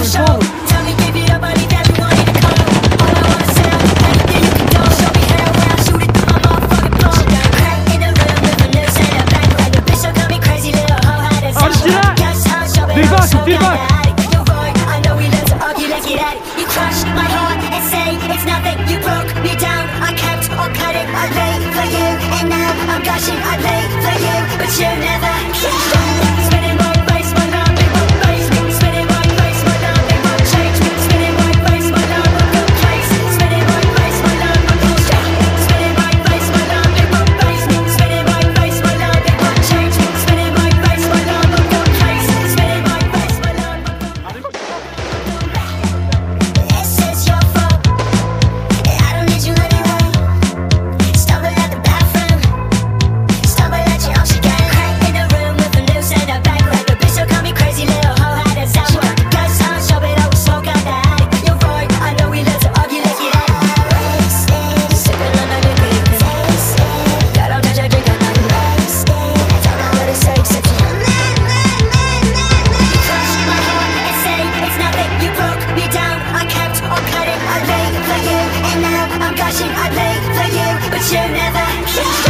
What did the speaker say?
for show. Tell me, give it up, I need everyone in the. All I wanna say, anything you can do. Show me how where I shoot it through my motherfucking phone. Got crack in the room with a loose and a bang. Like a bitch, so got me crazy, little I. You my heart and say it's nothing. You broke me down, I for you, and now I'm for you, but you never. you never can